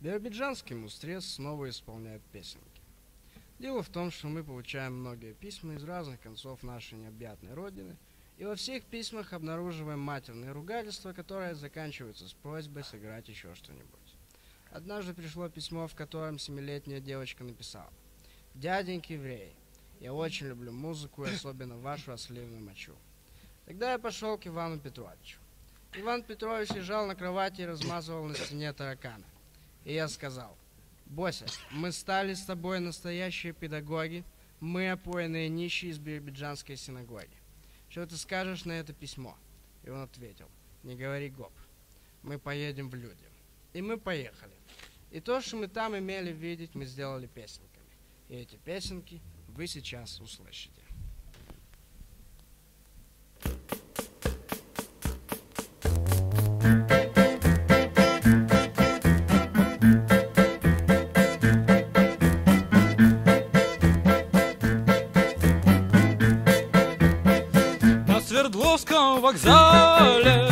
Биробиджанский мустрес снова исполняет песенки. Дело в том, что мы получаем многие письма из разных концов нашей необъятной родины, и во всех письмах обнаруживаем матерные ругательства, которые заканчиваются с просьбой сыграть еще что-нибудь. Однажды пришло письмо, в котором семилетняя девочка написала «Дяденька еврей, я очень люблю музыку, и особенно вашу ослиную мочу». Тогда я пошел к Ивану Петровичу. Иван Петрович лежал на кровати и размазывал на стене таракана. И я сказал, Бося, мы стали с тобой настоящие педагоги, мы опоенные нищие из Биробиджанской синагоги. Что ты скажешь на это письмо? И он ответил, не говори гоп, мы поедем в люди. И мы поехали. И то, что мы там имели видеть, мы сделали песенками. И эти песенки вы сейчас услышите. moską wokzale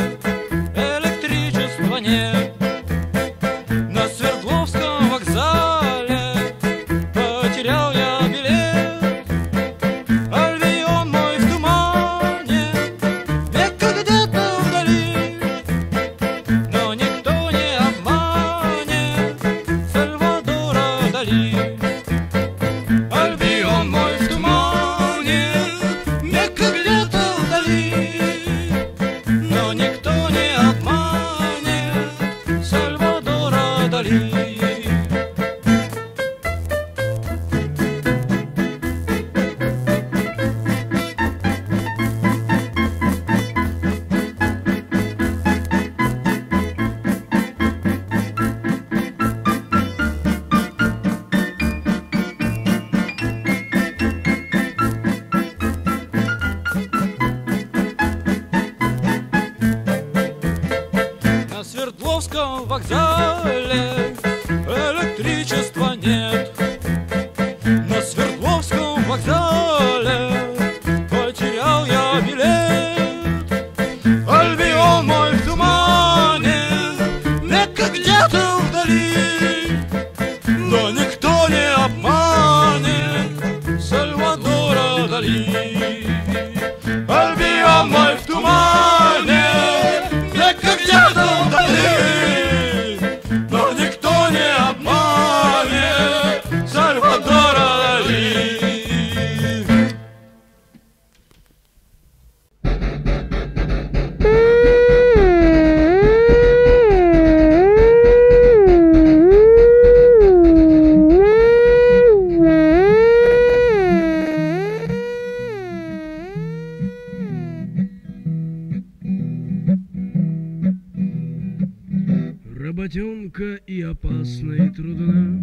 Работенка и опасна, и трудна,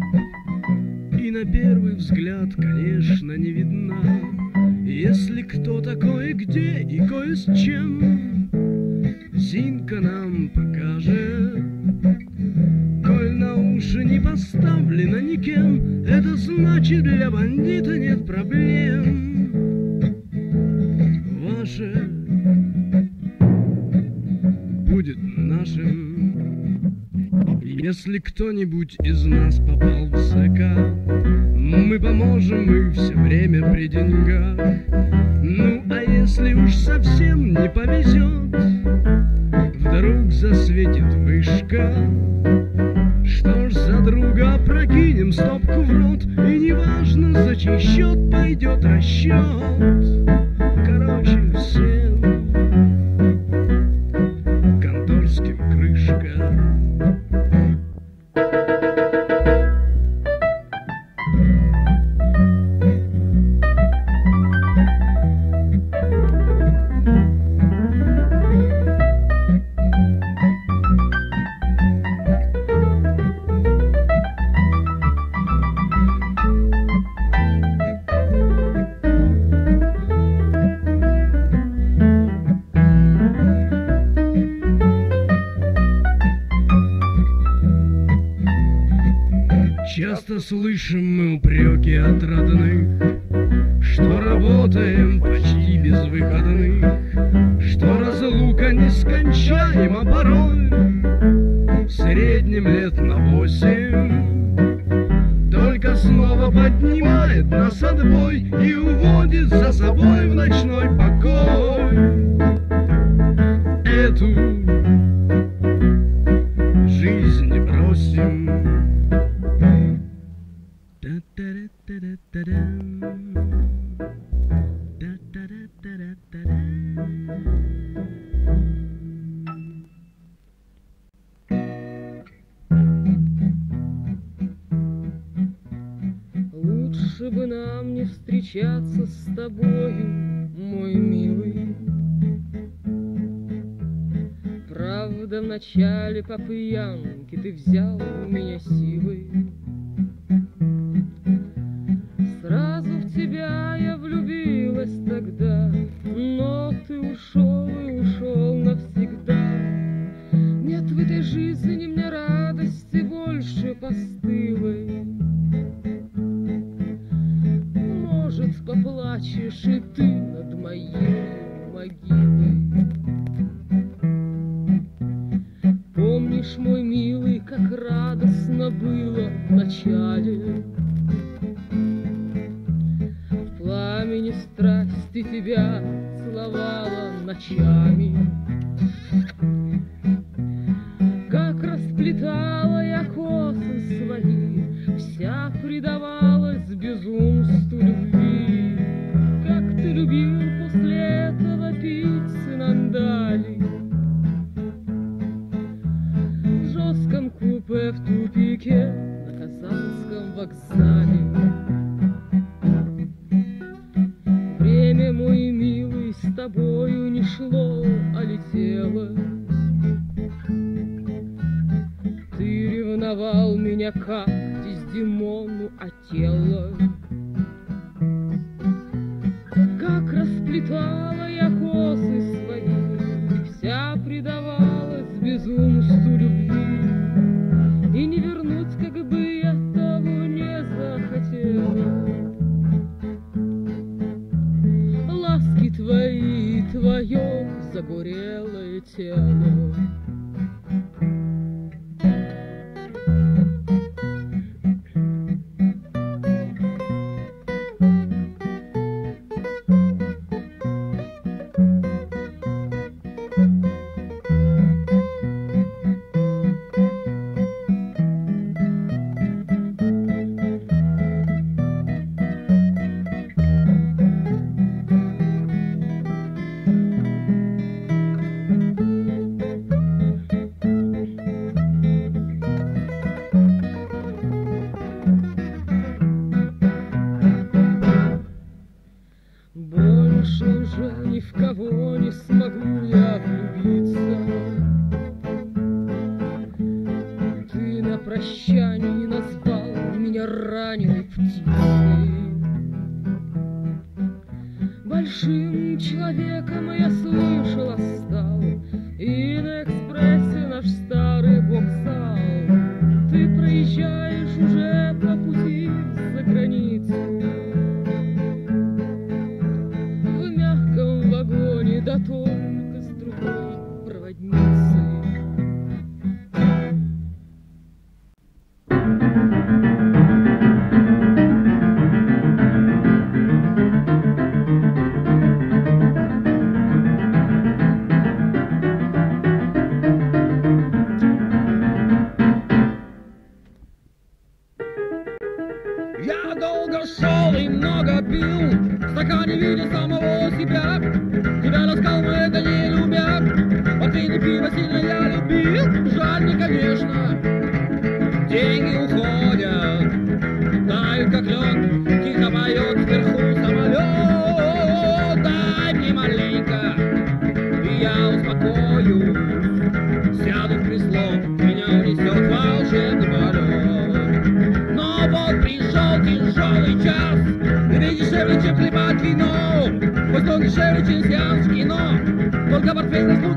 И на первый взгляд, конечно, не видна. Если кто такой, где и кое с чем, Зинка нам покажет. Коль на уши не поставлено никем, Это значит для бандита нет проблем. Если кто-нибудь из нас попал в СК, мы поможем, мы все время при деньгах. Ну, а если уж совсем не повезет, вдруг засветит вышка, что ж за друга прокинем стопку в рот, и неважно, за чей счет пойдет расчет. Короче, Часто слышим мы упреки от родных, Что работаем почти без выходных, Что разлука нескончаема порой, В среднем лет на восемь. Только снова поднимает нас отбой И уводит за собой в ночной покой Эту по пьянке ты взял у меня силы. Сразу в тебя я влюбилась тогда, но ты ушел и ушел навсегда. Нет в этой жизни Шерчинсианский, но только портфель на.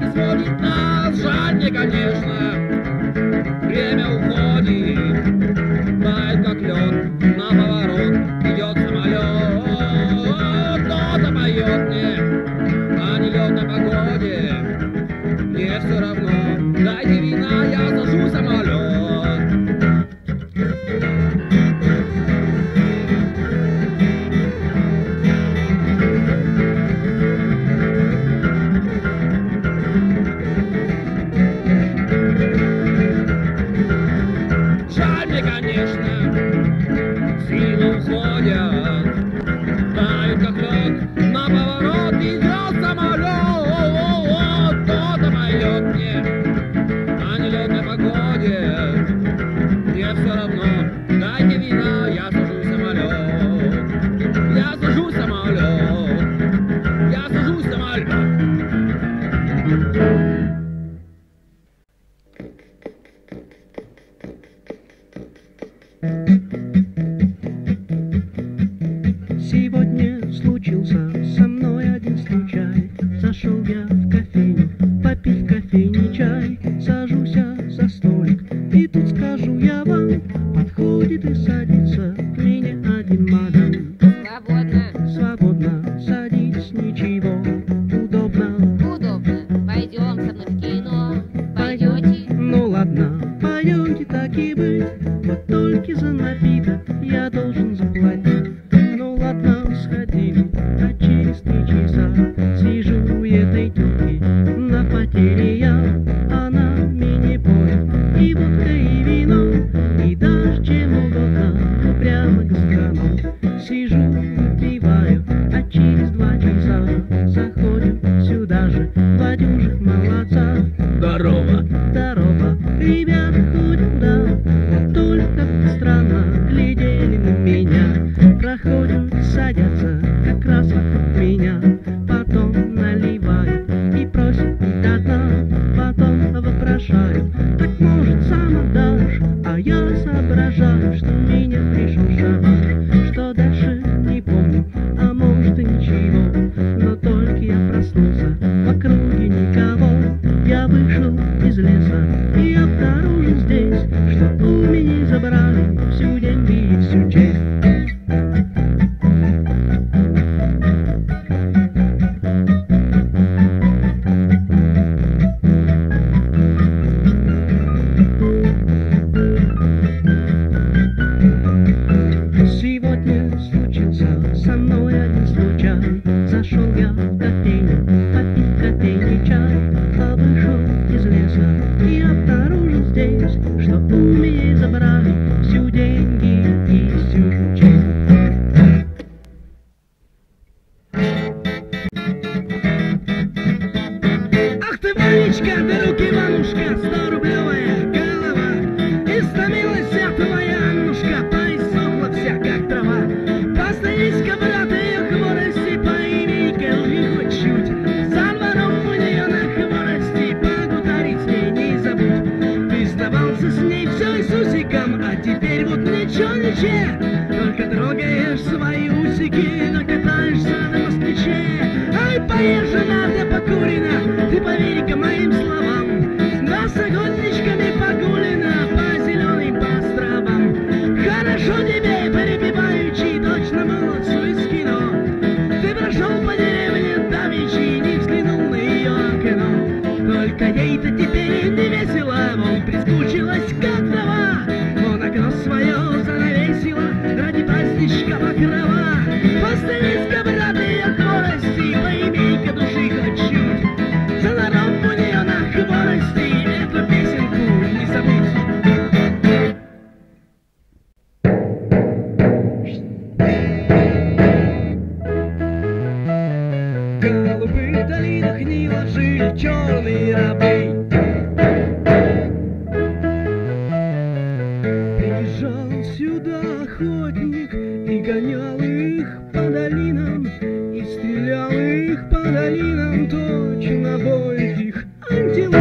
дочь на обоих антилоп.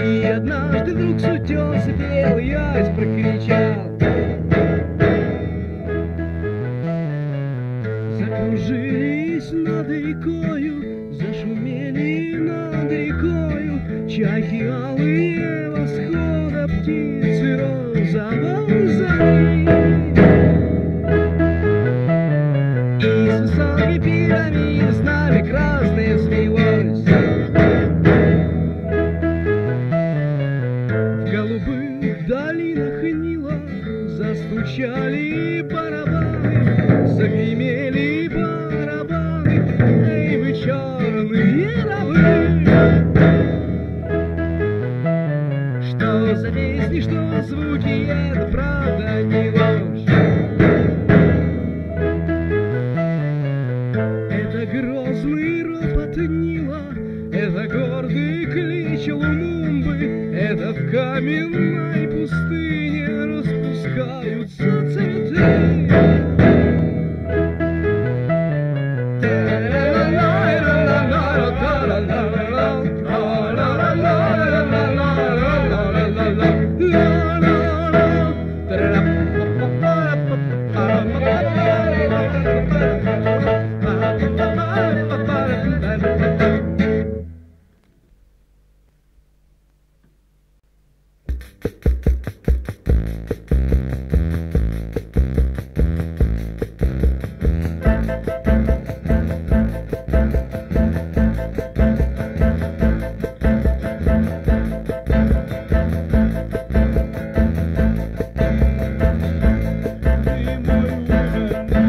И однажды вдруг с утеса белый Застучали барабаны, загремели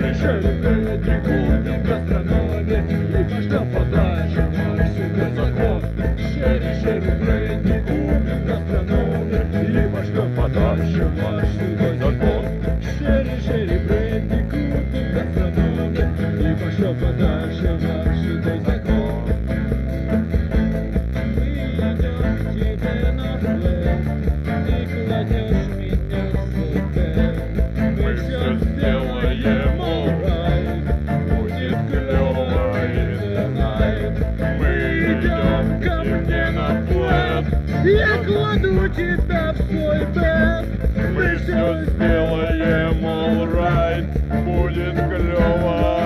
Shirley, Billy, Dick, Old Dick, have свой тест. Мы все сделаем alright, будет клево.